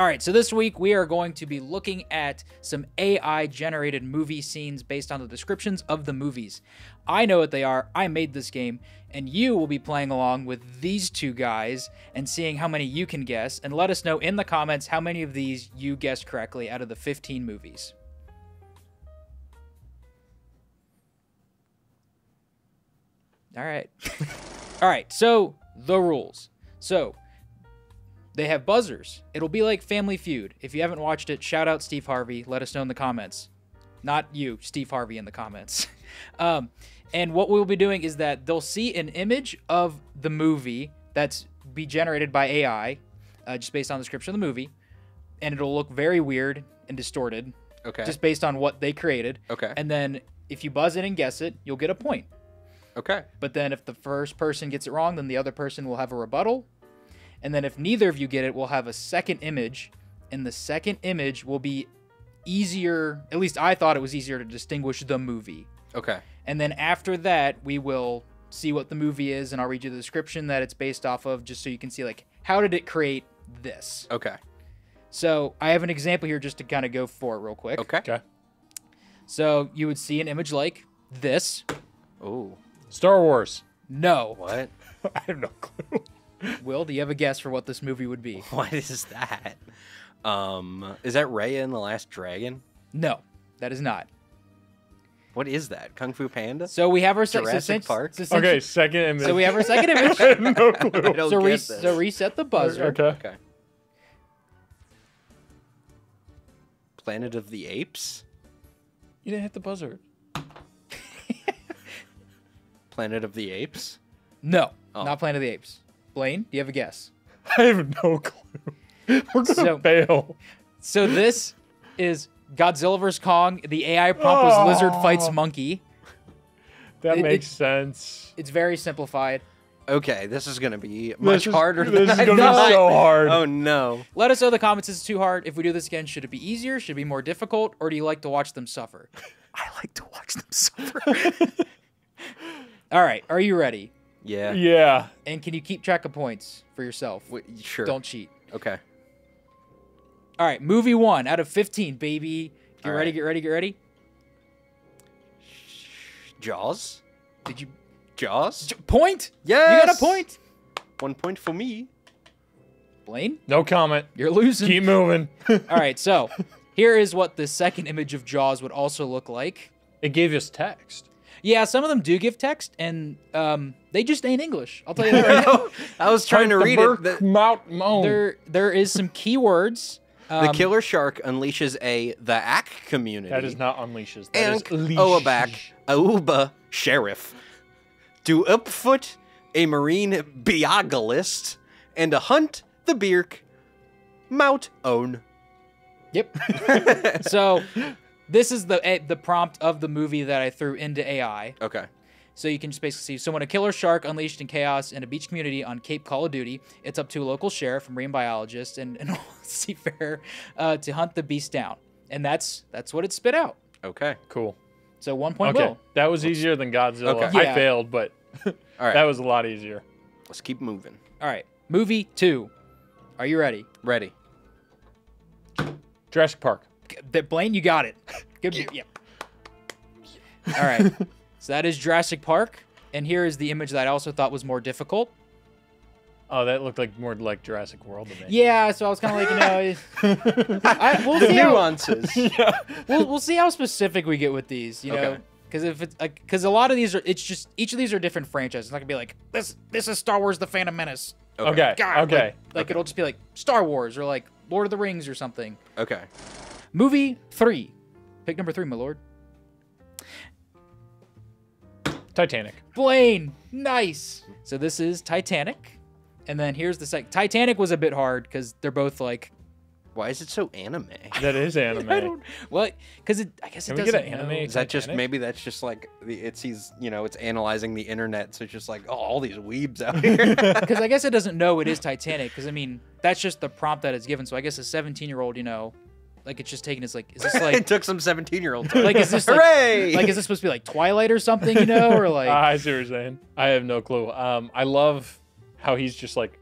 All right, so this week we are going to be looking at some AI generated movie scenes based on the descriptions of the movies. I know what they are, I made this game, and you will be playing along with these two guys and seeing how many you can guess. And let us know in the comments how many of these you guessed correctly out of the 15 movies. All right. All right, so the rules. So, they have buzzers. It'll be like Family Feud. If you haven't watched it, shout out Steve Harvey. Let us know in the comments. Not you, Steve Harvey, in the comments. um, and what we'll be doing is that they'll see an image of the movie that's be generated by AI, uh, just based on the description of the movie, and it'll look very weird and distorted, Okay. just based on what they created. okay. And then if you buzz in and guess it, you'll get a point. okay. But then if the first person gets it wrong, then the other person will have a rebuttal. And then if neither of you get it, we'll have a second image. And the second image will be easier, at least I thought it was easier to distinguish the movie. Okay. And then after that, we will see what the movie is and I'll read you the description that it's based off of just so you can see like how did it create this. Okay. So, I have an example here just to kind of go for it real quick. Okay. Okay. So, you would see an image like this. Oh. Star Wars. No. What? I have no clue. Will, do you have a guess for what this movie would be? What is that? Um, is that Raya in the Last Dragon? No, that is not. What is that? Kung Fu Panda? So we have our sec- so Jurassic since- Park? so since- Okay, second image. So we have our second image. I have no clue. I so, re- so reset the buzzer. Okay. Okay. Planet of the Apes? You didn't hit the buzzer. Planet of the Apes? No, Oh. not Planet of the Apes. Blaine, do you have a guess? I have no clue. We're gonna So- fail. So this is Godzilla vs Kong. The AI prompt was lizard oh. fights Oh. monkey. That It- makes it- sense. It's very simplified. Okay, this is gonna be much This is- harder This than is gonna thought. be so hard. Oh no. Let us know in the comments. Is it too hard? If we do this again, should it be easier? Should it be more difficult? Or do you like to watch them suffer? I like to watch them suffer. All right, are you ready? Yeah. Yeah. And can you keep track of points for yourself? Wait, sure. Don't cheat. Okay. All right, movie one out of 15, baby. Get All ready, right. get ready, get ready. Jaws? Did you Jaws? J- point? Yes. You got a point. One point for me. Blaine, No comment. you're losing. Keep moving. All right, so here is what the second image of Jaws would also look like. it gave us text. Yeah, some of them do give text, and um, they just ain't English. I'll tell you that right now. I was trying to the read Burke it. The, Mount Moan. There, there is some keywords. the Um, killer shark unleashes a the Ack community. That is not unleashes. That and is leash. Oabak, Auba sheriff, to upfoot a marine biologist and to hunt the Birk Mount Own. Yep. so this is the eh, the prompt of the movie that I threw into AI. Okay. So you can just basically see so when a killer shark unleashed in chaos in a beach community on Cape Call of Duty, it's up to a local sheriff, a marine biologist, and an seafarer uh, to hunt the beast down. And that's that's what it spit out. Okay. Cool. So one point Okay. will. That was easier than Godzilla. Okay. Yeah. I failed, but All right. that was a lot easier. Let's keep moving. All right. Movie two. Are you ready? Ready. Jurassic Park. G- th- Blaine, you got it. Good. Yep. All right. so that is Jurassic Park. And here is the image that I also thought was more difficult. Oh, that looked like more like Jurassic World to me. Yeah, so I was kind of like, you know, I, we'll, The see how, nuances. yeah. we'll, we'll see how specific we get with these, you know, because if it's like, because a lot of these are, it's just each of these are different franchises. It's not gonna be like this. This is Star Wars: The Phantom Menace. Okay. God, okay. Like, like it'll just be like Star Wars or like Lord of the Rings or something. Okay. Movie three, pick number three, my lord. Titanic. Blaine, nice. So this is Titanic, and then here's the sec. Titanic was a bit hard because they're both like, Why is it so anime? That is anime. I don't, well, because it, I guess it Can we doesn't. get an anime? Is that just maybe that's just like the it's he's you know it's analyzing the internet so it's just like oh all these weebs out here. because I guess it doesn't know it is Titanic. Because I mean, that's just the prompt that it's given. So I guess a 17 year old, you know, like it's just taken as like, is this like it took some seventeen year old like is this like, Hooray! like is this supposed to be like Twilight or something, you know, or like, Ah, I see what you're saying. I have no clue. Um, I love how he's just like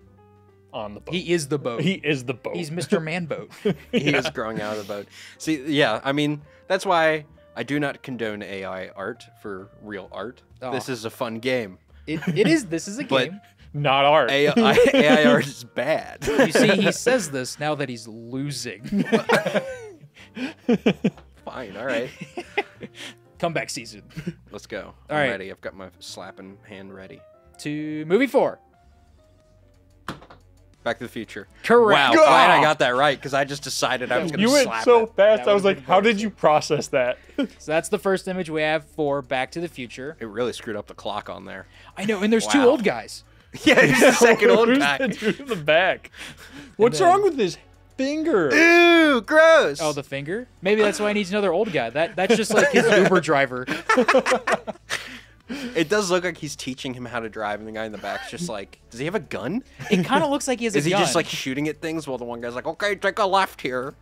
on the boat. He is the boat. He is the boat. He's Mr. Man Boat. He is growing out of the boat. See, yeah, I mean, that's why I do not condone AI art for real art. This is a fun game. It, it is. This is a But- game. Not art. AI, AI art is bad. You see, he says this now that he's losing. Fine, all right. Comeback season. Let's go. All I'm right. ready. I've got my slapping hand ready. To movie four. Back to the Future. Correct. Wow, glad I got that right because I just decided I was going to. you to went so it. fast. That I was like, how did you process that? So that's the first image we have for Back to the Future. It really screwed up the clock on there. I know, and there's two old guys. Yeah, he's the second old Who's guy. the dude in the back? What's then- wrong with his finger? Ooh, gross. Oh, the finger? Maybe that's why he needs another old guy. That that's just like his Uber driver. It does look like he's teaching him how to drive, and the guy in the back's just like, does he have a gun? It kind of looks like he has Is a he gun. just like shooting at things while the one guy's like, okay, take a left here?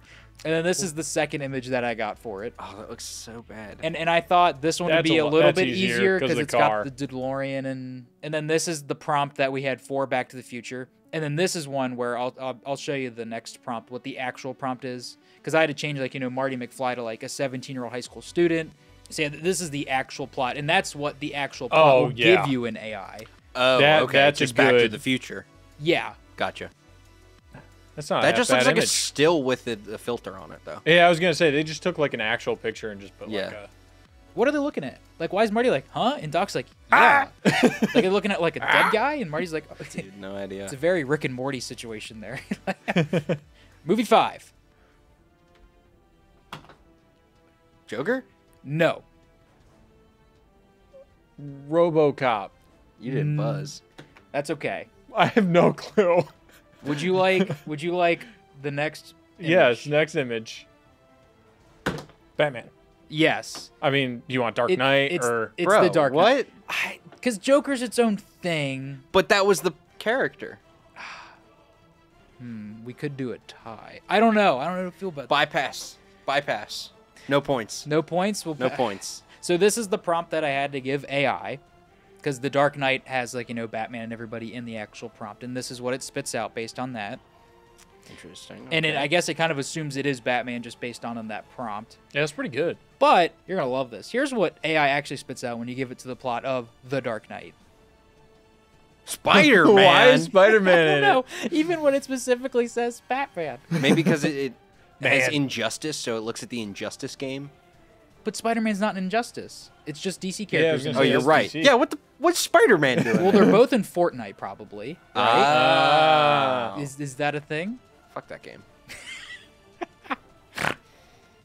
And then this is the second image that I got for it. Oh, that looks so bad. And and I thought this one would be a a little bit easier easier 'cause because the it's car. got the DeLorean and and then this is the prompt that we had for Back to the Future. And then this is one where I'll I'll, I'll show you the next prompt what the actual prompt is because I had to change like you know Marty McFly to like a 17 year old high school student. So yeah, this is the actual plot, and that's what the actual plot Oh, will yeah. give you in AI. oh, That- okay, that's a just Back to the Future. Yeah, Gotcha. That's not that half just bad looks like a still with a, a filter on it, though. Yeah, I was gonna say they just took like an actual picture and just put like Yeah. a. what are they looking at? Like, why is Marty like, huh? And Doc's like, yeah. like they're looking at like a dead guy, and Marty's like, oh, Dude, no idea. It's a very Rick and Morty situation there. Movie five. Joker? No. RoboCop. You didn't Mm. buzz. That's okay. I have no clue. Would you like would you like the next image? Yes, next image. Batman. Yes. I mean, do you want Dark It- Knight it's, or it's Bro, the Dark Knight. what? Because Joker's its own thing. But that was the character. Hmm, we could do a tie. I don't know. I don't know how to feel about that. Bypass. Bypass. No points. No points. We'll No pa- points. So this is the prompt that I had to give AI, because the Dark Knight has like you know Batman and everybody in the actual prompt, and this is what it spits out based on that. Interesting. And it. I guess it kind of assumes it is Batman just based on on that prompt. Yeah, that's pretty good. But you're gonna love this. Here's what AI actually spits out when you give it to the plot of The Dark Knight. Spider Man. Why is Spider I Man don't know. Even when it specifically says Batman. Maybe because it, it has injustice, so it looks at the injustice game. But Spider-Man's not an injustice. It's just DC Yeah, I was characters. gonna Oh, you're right. DC. Yeah, what the what's Spider Man doing? well, they're both in Fortnite, probably. Right? Ah. is is that a thing? Fuck that game.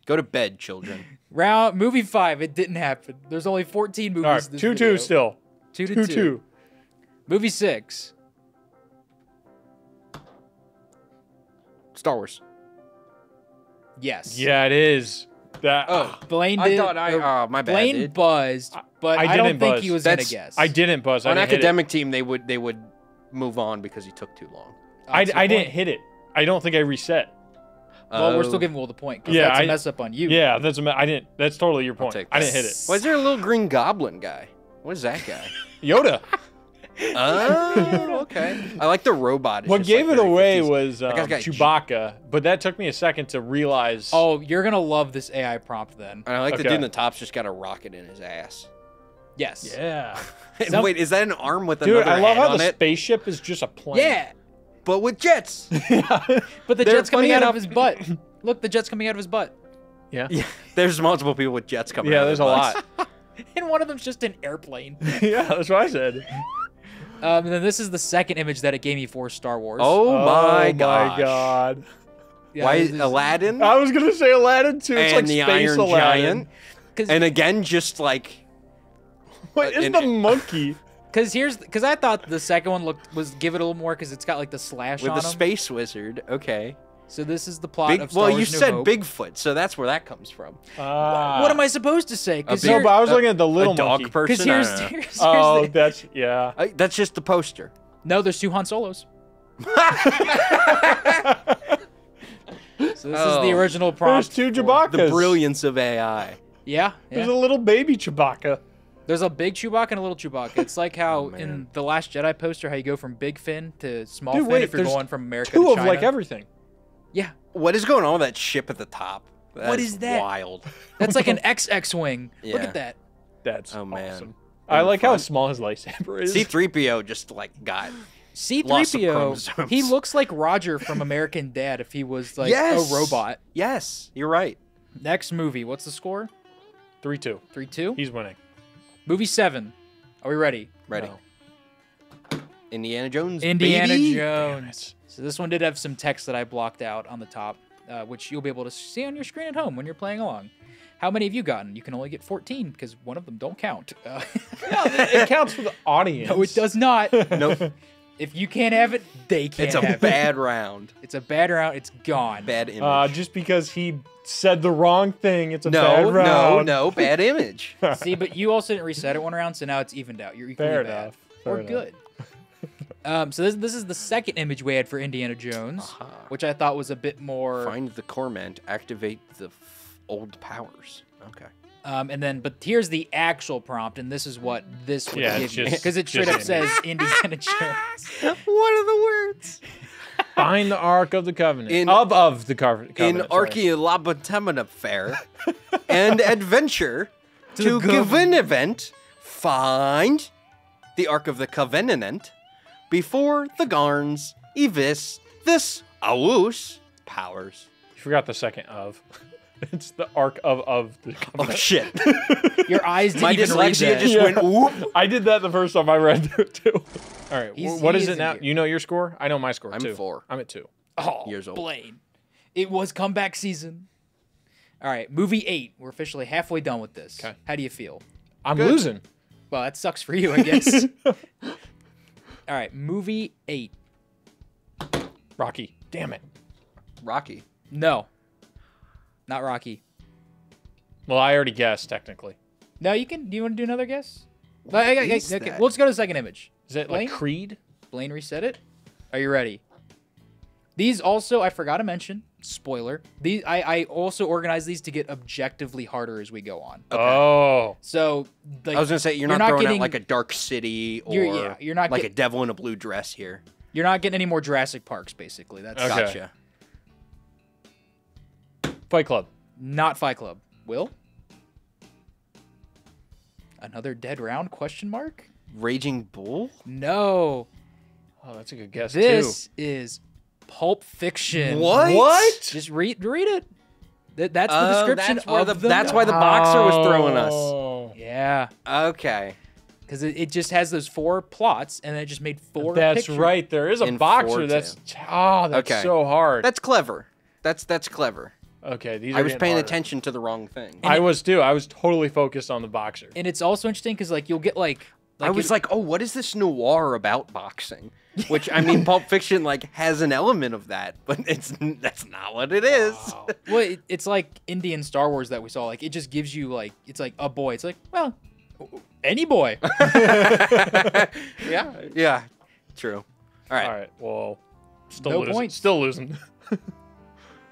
Go to bed, children. Round movie five. It didn't happen. There's only 14 movies. All in right, this two video. two still. Two to Two two. two. Movie six. Star Wars. Yes. Yeah, it is. That. Oh, Blaine Did, I did. thought I. or Oh, my bad. Blaine dude. buzzed, but I I, don't didn't think buzz. he was That's- gonna guess. I didn't buzz. I On didn't academic team, they would they would move on because he took too long. I, I didn't hit it. I don't think I reset. Well, we're Oh. still giving Will the point because Yeah, that's a I- mess up on you. Yeah, that's a, I didn't. That's totally your point. I didn't hit it. Why is there a little green goblin guy? What is that guy? Yoda. oh, okay. I like the robot. It's what gave like, it away 50s. was um, guy's Chewbacca, but that took me a second to realize. Oh, you're gonna love this AI prompt then. And I like the dude in the top's just got a rocket in his ass. Yes. yeah, Some- Wait, is that an arm with dude, another I love head how the it? spaceship is just a plane. Yeah. But with jets. But the They're jet's coming out of his butt. Look, the jet's coming out of his butt. yeah, yeah, there's multiple people with jets coming. yeah. out of There's a butts. lot. And one of them's just an airplane. yeah, that's what I said. Um, and then this is the second image that it gave me for Star Wars. Oh, my gosh. god! Yeah, Why this is- Aladdin I was gonna say Aladdin too. It's and like the space Iron Aladdin. Giant, 'cause- and again just like What is and- the monkey? Cause here's because I thought the second one looked was give it a little more because it's got like the slash with on the 'em. space wizard. Okay, So this is the plot Big, of Star well, Wars you New said Hope. Bigfoot, so that's where that comes from. Ah. What am I supposed to say? Because big- No, but I was a- looking at the little a dog monkey. person. because here's, don't here's, here's Oh, the, that's yeah. Uh, that's just the poster. no, there's two Han Solos. So this is Oh. the original There's two for- Chewbacca's. The brilliance of AI. Yeah, There's a little baby Chewbacca. There's a big Chewbacca and a little Chewbacca. It's like how Oh, in the Last Jedi poster, how you go from Big Finn to Small Dude, Finn wait, if you're going from America Two to of like everything. yeah, What is going on with that ship at the top? What That's is that? Wild. that's like an XX wing. Look at that. That's Oh, man. awesome. In I the like how small his lightsaber is. C-3PO just like got. C3PO. He looks like Roger from American Dad if he was like Yes. a robot. Yes, you're right. Next movie, what's the score? Three two. Three two. He's winning. Movie seven. Are we ready? Ready. No. Indiana Jones. Indiana baby. Jones. So this one did have some text that I blocked out on the top, uh, which you'll be able to see on your screen at home when you're playing along. How many have you gotten? You can only get 14 because one of them don't count. Uh, it counts for the audience. no, it does not. Nope. If you can't have it, they can't It's a have it. bad round. It's a bad round. It's gone. Bad image. Uh, just because he said the wrong thing, it's a no, bad no, round. no, bad image. See, but you also didn't reset it one round, so now it's evened out. You're equally Fair bad. enough. Fair or enough. good. um, so this this is the second image we had for Indiana Jones, Aha. which I thought was a bit more. Find the Corment. Activate the f- old powers. Okay. Um, and then, but here's the actual prompt, and this is what this would Yeah, give it's you because it straight up says Indiana Jones. what are the words? Find the Ark of the Covenant. In- of of the Cov- Covenant. In sorry. Archaeolobotamina fair and adventure To to, the give an event, find the Ark of the Covenant before the Garns, Evis, this Awus powers. You forgot the second of. it's the arc of of the Oh shit. Your eyes didn't My even read dyslexia that. just Yeah. went whoop. I did that the first time I read through it too. All right, wh- He's- what he is is it now? here. You know your score? I know my score I'm too. four. I'm at two. Oh, Years old. Blaine. It was comeback season. All right, movie eight. We're officially halfway done with this. 'Kay. How do you feel? I'm Good. losing. Well, that sucks for you, I guess. All right, movie eight. Rocky. Damn it. Rocky. No, not Rocky. Well, I already guessed technically. No, you can. Do you want to do another guess? No, I- I- I- is okay, that? let's go to the second image. Is it Blaine? like Creed? Blaine reset it. Are you ready? These also, I forgot to mention. Spoiler. These I, I also organize these to get objectively harder as we go on. Oh. So like, I was gonna say you're, you're not, not throwing getting- out like a Dark City or You're- yeah, you're not like get- a devil in a blue dress here. you're not getting any more Jurassic Parks. Basically, that's Okay. Gotcha. Fight Club. not Fight Club. Will another dead round? Question mark. Raging Bull. No, Oh, that's a good guess this is Pulp Fiction. What? What? Just read read it. That, that's the Oh, description that's of the- the that's why the boxer was oh. throwing us. Oh. Yeah, Okay. because it, it just has those four plots, and it just made four. That's pictures. right. There is a In boxer that's too. oh, that's Okay. so hard. That's clever. That's that's clever. Okay, these are I was paying harder. attention to the wrong thing. I was too. I was totally focused on the boxer. And it's also interesting because like you'll get like, like I was it- like, oh, what is this noir about boxing? Which I mean, Pulp Fiction like has an element of that, but it's that's not what it is. Wow. well, it, it's like Indian Star Wars that we saw. Like it just gives you like it's like a boy. It's like well, any boy. yeah, yeah, true. All right. All right. Well, still No losing. points. Still losing.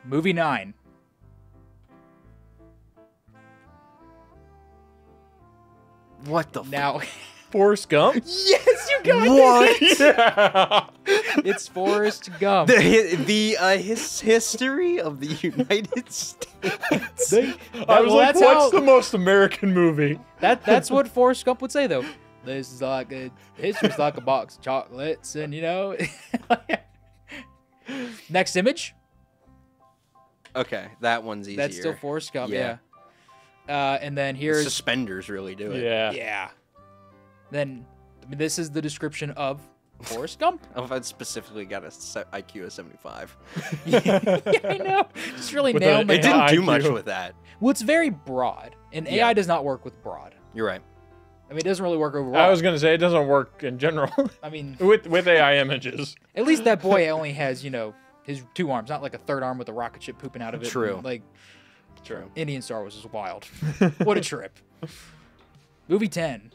Movie nine. What the? F- Now Forrest Gump. yes, you got What? yeah. It's Forrest Gump. the the uh, his history of the United States. They- I was well, like, that's what's how- the most American movie? That that's what Forrest Gump would say though. This is like a history's like a box of chocolates, and you know. Next image. okay, that one's easier. That's still Forrest Gump. Yeah. Yeah. Uh, and then The here's suspenders really do it. Yeah. yeah. Then I mean, this is the description of Forrest Gump. I don't if I'd specifically got a se- IQ of 75. yeah, I know. Just really With nailed an. It didn't do IQ. much with that. Well, it's very broad, and AI does not work with broad. You're right. I mean, it doesn't really work overall. I was gonna say it doesn't work in general I mean, with with AI images. at least that boy only has, you know, his two arms, not like a third arm with a rocket ship pooping out of it. True. Like True. Indian Star Wars is wild. what a trip. Movie ten.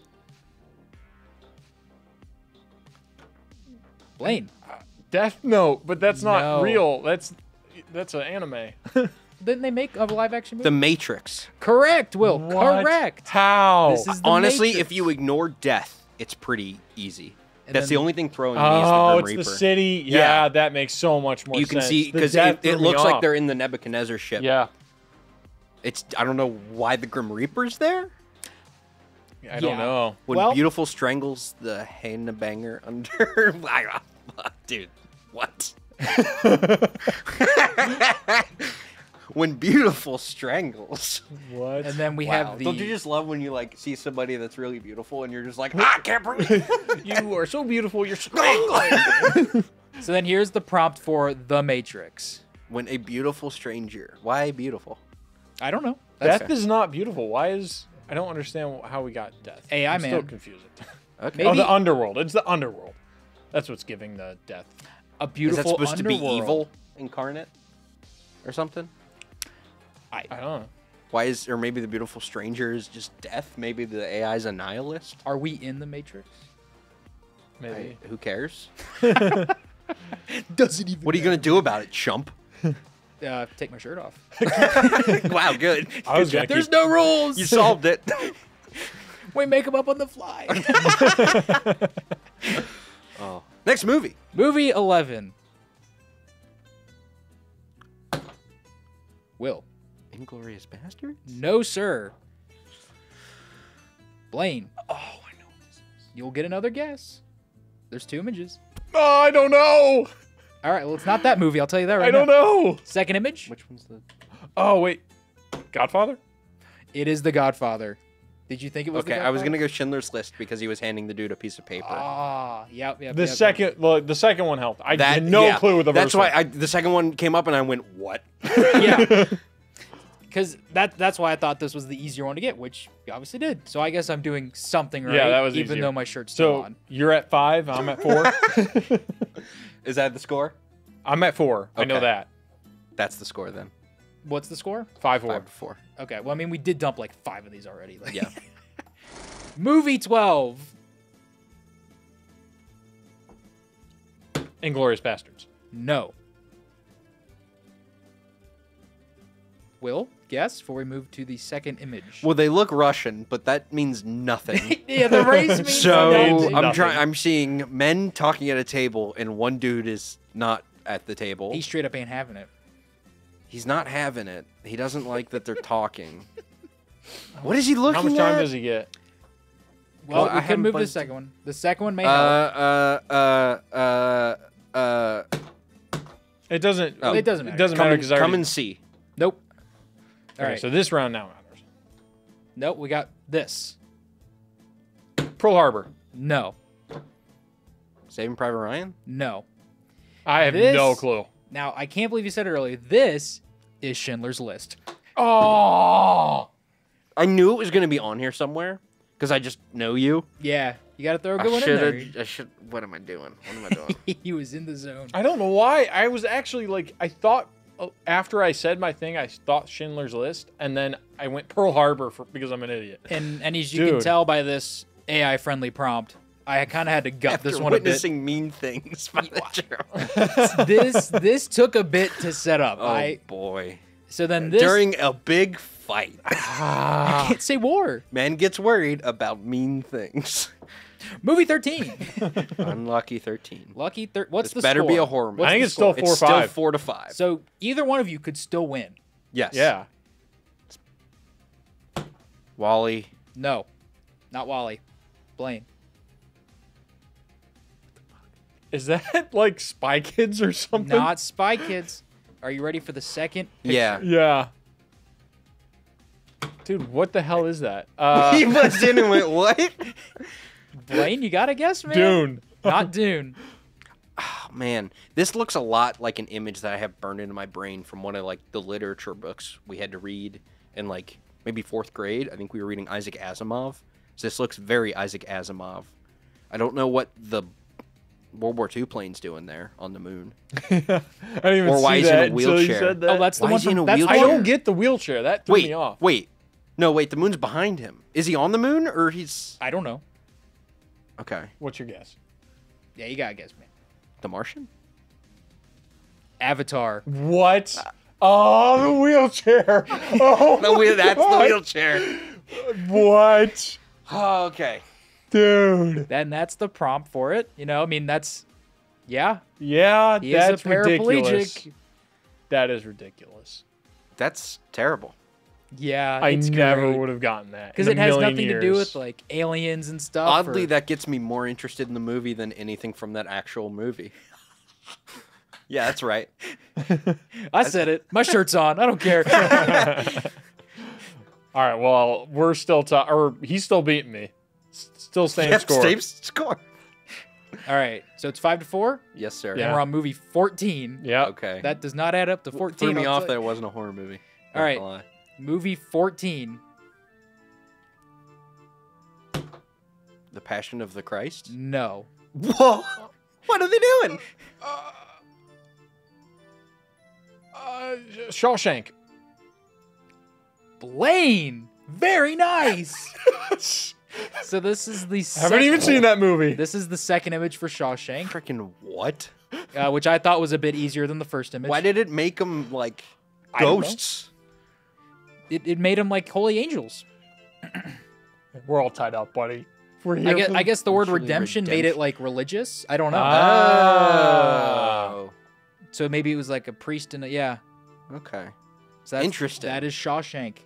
Blaine. Death Note, but that's not No. real. That's that's an anime. didn't they make a live action movie? The Matrix. Correct, Will. What? Correct. How? This is the Honestly, Matrix. if you ignore death, it's pretty easy. And That's then- the only thing throwing me oh, is the oh, Grim it's Reaper. the city. Yeah, Yeah. that makes so much more you can sense. see because it, it looks like they're in the Nebuchadnezzar ship. Yeah. It's I don't know why the Grim Reaper's there. I don't Yeah. know. When Well- beautiful strangles the Hannah banger under. Dude, what? when beautiful strangles. What? And then we Wow. have the. Don't you just love when you like see somebody that's really beautiful and you're just like, ah, I can't breathe. you are so beautiful. You're strangling. so then here's the prompt for The Matrix. when a beautiful stranger. Why beautiful? I don't know. That's death is not beautiful. Why is? I don't understand how we got death. AI I'm still man. confused. Okay. Maybe- Oh, the underworld. It's the underworld. That's what's giving the death. a Is beautiful that supposed to be evil incarnate or something? I I don't know. Why is or maybe the beautiful stranger is just death? Maybe the AI is a nihilist. Are we in the Matrix? Maybe. I- who cares? Doesn't even. What are you gonna do about it, chump? Uh, take my shirt off. wow, good. I was gonna There's keep- no rules. You solved it. We make them up on the fly. oh. Next movie. Movie 11. Will. Inglourious Basterds. No, sir. Blaine. Oh, I know what this is. You'll get another guess. There's two images. Oh, I don't know. All right, well, it's not that movie. I'll tell you that right now. I don't now. know. Second image. Which one's the? Oh wait, Godfather. It is The Godfather. Did you think it was Okay, The I was gonna go Schindler's List because he was handing the dude a piece of paper. Ah, yep, yep. The yep, second, well, the second one helped. I that had no yeah, clue with the That's first why one. I, the second one came up and I went, "What?" Yeah. Because that, that's why I thought this was the easier one to get, which you obviously did. So I guess I'm doing something right, Yeah, that was even easier. though my shirt's still So on. you're at five. I'm at four. Is that the score? I'm at four. I know that. That's the score then. What's the score? Five four. Five to four. Okay, well, I mean, we did dump like five of these already. Like, Yeah. Movie 12. Inglourious Basterds. No. Will, guess before we move to the second image. Well, they look Russian, but that means nothing. yeah, the race means so nothing. I'm trying. I'm seeing men talking at a table, and one dude is not at the table. He straight up ain't having it. He's not having it. He doesn't like that they're talking. What is he looking at? How much time at? does he get? Well, Well, I we could haven't move to the second one. The second one may uh, help. uh, uh, uh, uh. It doesn't. Oh. It doesn't matter. It doesn't Come, matter because I come already. and see. Nope. All Okay, right. So this round now matters. nope, we got this. Pearl Harbor. No. Saving Private Ryan. No. I have This- no clue. Now, I can't believe you said it earlier. This is Schindler's List. Oh. I knew it was gonna be on here somewhere because I just know you. Yeah, you got to throw a good one in there. I should. What am I doing? What am I doing? he was in the zone. I don't know why. I was actually like, I thought Oh, after I said my thing, I thought Schindler's List, and then I went Pearl Harbor for, because I'm an idiot. And and as you can tell by this AI friendly prompt, I kind of had to gut After this one a bit. witnessing mean things by the this this took a bit to set up. Oh I boy! so then uh, this During a big fight, I can't say war. man gets worried about mean things. Movie thirteen. Unlucky thirteen. Lucky thir- What's This the better be a horror movie. I think the it's still score? four It's or still four to five. So either one of you could still win. yes. Yeah. Wally. No, not Wally. Blaine. Is that like Spy Kids or something? Not Spy Kids. Are you ready for the second? Yeah. Yeah. Dude, what the hell is that? Uh, he was in and went, what? Blaine, you got to guess, man. Dune. Not Dune. Oh, man, this looks a lot like an image that I have burned into my brain from one of like the literature books we had to read in like maybe fourth grade. I think we were reading Isaac Asimov. So this looks very Isaac Asimov. I don't know what the World War II plane's doing there on the moon. I didn't even Or why see he's in a that until you wheelchair. said that. Oh, that's the Why one is he in a That's the I don't get the wheelchair. That threw Wait, me off. wait. No, wait, the moon's behind him. Is he on the moon or he's I don't know. Okay. What's your guess? Yeah, you gotta guess, man. The Martian? Avatar. What? Uh, oh, the wheelchair. Oh, The wheel, that's the God. wheelchair. What, Oh, okay. dude? Then that's the prompt for it. You know, I mean, that's yeah. Yeah, He that's is a paraplegic. ridiculous. That is ridiculous. That's terrible. Yeah, I it's never great. would have gotten that because it has million nothing to do with like aliens and stuff. Oddly, or- that gets me more interested in the movie than anything from that actual movie. yeah, that's right. I said it. My shirt's on. I don't care. All right, well, we're still ta- or he's still beating me. S- Still same Yep, score. same score. All right, so it's five to four, Yes, sir. Yeah. and we're on movie fourteen. Yeah. Okay. That does not add up to fourteen. Threw me I'll off tell that it wasn't a horror movie. All right. Not right. Gonna lie. Movie fourteen. The Passion of the Christ. No. Whoa! What are they doing? Uh, Shawshank. Blaine. Very nice. so this is the. Haven't second, even seen that movie. This is the second image for Shawshank, Freaking what? uh, which I thought was a bit easier than the first image. Why did it make them like I don't know. ghosts? It, it made them like holy angels? We're all tied up, buddy. We're here I guess, I guess the word Actually, redemption, made it like religious. I don't know. Ah. Oh. so maybe it was like a priest and a, yeah. Okay. So that's, Interesting. That is Shawshank.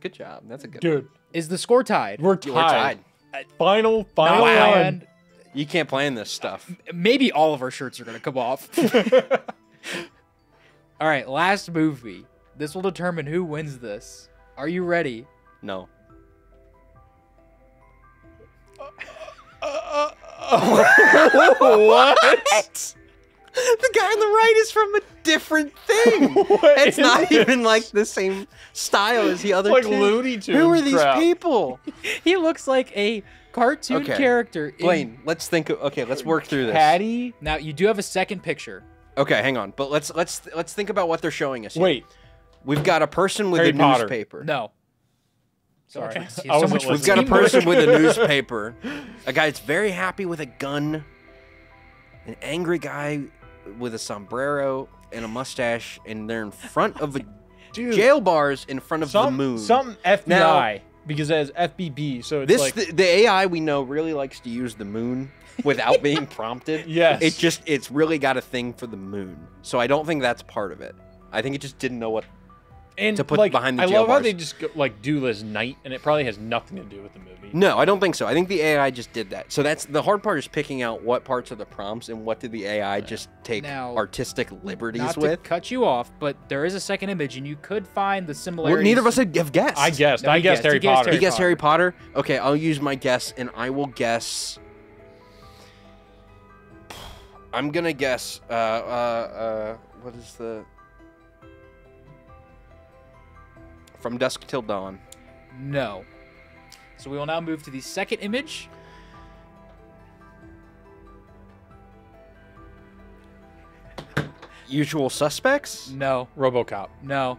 Good job. That's a good. dude. Is the score tied? We're You tied. were tied. Final, final Wow. one. And You can't plan this stuff. maybe all of our shirts are gonna come off. all right, last movie. This will determine who wins this. Are you ready? No. what? The guy on the right is from a different thing. What it's not this? even like the same style as the other like two. Looney Tunes. Who are these crap. people? He looks like a cartoon Okay. character. in- Blaine, let's think. Of, okay, let's work through this. Patty. Now you do have a second picture. Okay, hang on. But let's let's let's think about what they're showing us. Here. Wait. We've got a person with Harry a Potter. nuspaper. No. Sorry. much- I so much We've got a person with a newspaper. A guy that's very happy with a gun. An angry guy with a sombrero and a mustache, and they're in front of a Dude. jail bars in front of the moon. Something FBI Now- because it has FBB, so it's This like the, the AI we know really likes to use the moon without being prompted. Yes. It just it's really got a thing for the moon. So I don't think that's part of it. I think it just didn't know what and to put like, behind the I jail love how they just go, like do this night, and it probably has nothing to do with the movie. No, I don't think so. I think the AI just did that. So that's the hard part is picking out what parts of the prompts and what did the AI just take Now, artistic liberties Not to with. cut you off, but there is a second image, and you could find the Well, neither of us had have guessed. I guessed. No, I he guessed guessed. He Harry guessed Potter. He Harry guessed Harry Potter. Okay, I'll use my guess, and I will guess. I'm gonna guess. Uh, uh, uh, what is the? From dusk till dawn. No. So we will now move to the second image. Usual suspects. No. RoboCop. No.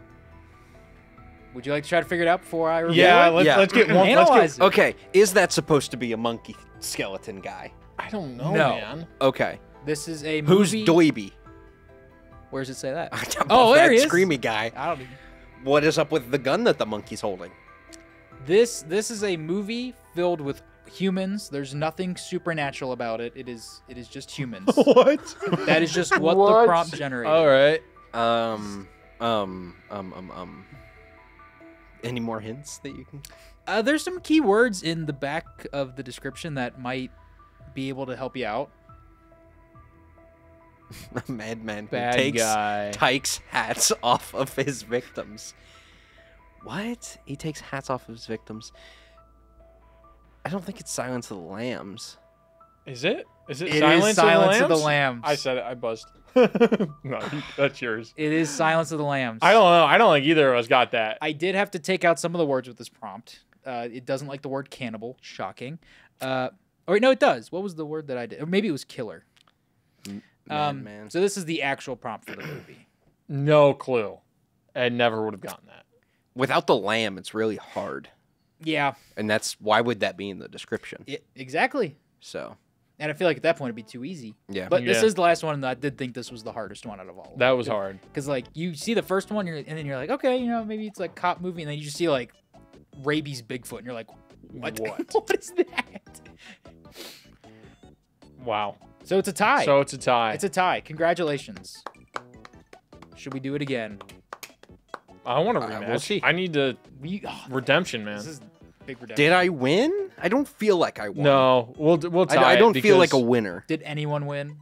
Would you like to try to figure it out before I reveal Yeah, it? let's, Yeah. let's get one. Let's get, it. Okay, is that supposed to be a monkey skeleton guy? I don't know, No. man. Okay, This is a who's movie. Doiby? Where does it say that? Above Oh, there that he is. Screamy guy. I don't. Even... What is up with the gun that the monkey's holding? This this is a movie filled with humans. There's nothing supernatural about it. It is it is just humans. what? that is just what, the What? prompt generated. All right. Um, um, um, um, um. Any more hints that you can? Uh, there's some key words in the back of the description that might be able to help you out. A madman who takes guy. takes hats off of his victims. What? He takes hats off of his victims. I don't think it's Silence of the Lambs. Is it? Is it, It is Silence, Silence of of the the Lambs? Lambs. I said it. I buzzed. no, that's yours. It is Silence of the Lambs. I don't know. I don't think either of us got that. I did have to take out some of the words with this prompt. Uh, it doesn't like the word cannibal. Shocking. Uh, or wait, no, it does. What was the word that I did? Or maybe it was killer. Um, Madman. so this is the actual prompt for the movie. No clue. I never would have gotten that. Without the lamb, it's really hard, Yeah, and that's why would that be in the description? it, exactly. So, And I feel like at that point it'd be too easy. Yeah. But this Yeah. is the last one, and I did think this was the hardest one out of all. That was hard. Because like you see the first one, you're, and then you're like, okay, you know, maybe it's like cop movie, and then you just see like rabies Bigfoot, and you're like, what? What? what is that? Wow. So it's a tie. So it's a tie. it's a tie. Congratulations. Should we do it again? I want to Uh, rematch. we'll see. I need to We oh, redemption, man. this is big redemption. Did I win? I don't feel like I won. No, we'll we'll I, tie. I it don't feel like a winner. Did anyone win?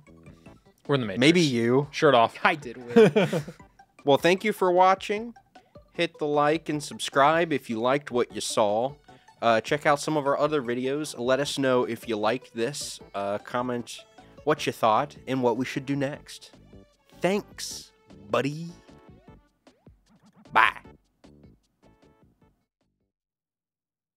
We're in the Matrix. Maybe you. Shirt off. I did win. Well, thank you for watching. Hit the like and subscribe if you liked what you saw. Uh, check out some of our other videos. Let us know if you liked this. Uh, comment what you thought and what we should do next. Thanks, buddy. Bye.